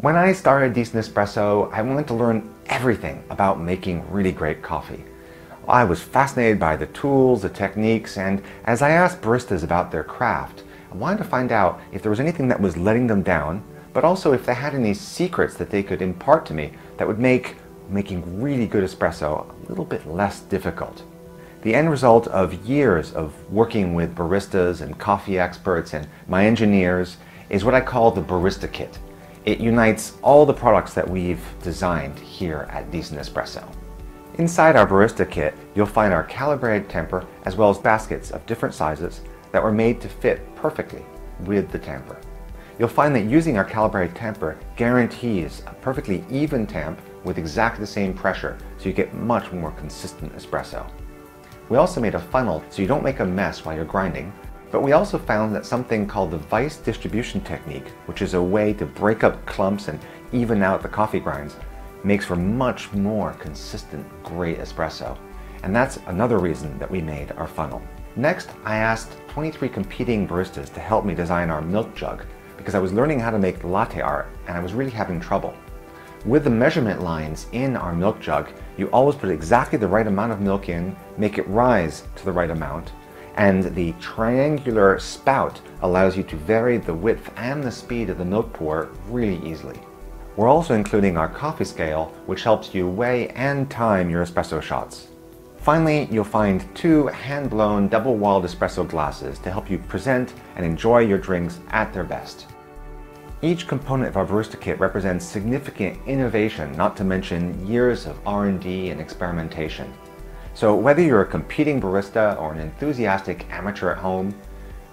When I started Decent Espresso, I wanted to learn everything about making really great coffee. I was fascinated by the tools, the techniques, and as I asked baristas about their craft, I wanted to find out if there was anything that was letting them down, but also if they had any secrets that they could impart to me that would make making really good espresso a little bit less difficult. The end result of years of working with baristas and coffee experts and my engineers is what I call the Barista Kit. It unites all the products that we've designed here at Decent Espresso. Inside our Barista Kit, you'll find our calibrated tamper as well as baskets of different sizes that were made to fit perfectly with the tamper. You'll find that using our calibrated tamper guarantees a perfectly even tamp with exactly the same pressure so you get much more consistent espresso. We also made a funnel so you don't make a mess while you're grinding, but we also found that something called the Weiss distribution technique, which is a way to break up clumps and even out the coffee grinds, makes for much more consistent, great espresso. And that's another reason that we made our funnel. Next, I asked 23 competing baristas to help me design our milk jug because I was learning how to make latte art and I was really having trouble. With the measurement lines in our milk jug, you always put exactly the right amount of milk in, make it rise to the right amount, and the triangular spout allows you to vary the width and the speed of the milk pour really easily. We're also including our coffee scale, which helps you weigh and time your espresso shots. Finally, you'll find two hand-blown double-walled espresso glasses to help you present and enjoy your drinks at their best. Each component of our Barista Kit represents significant innovation, not to mention years of R&D and experimentation. So whether you're a competing barista or an enthusiastic amateur at home,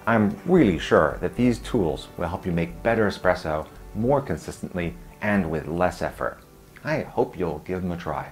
I'm really sure that these tools will help you make better espresso more consistently and with less effort. I hope you'll give them a try.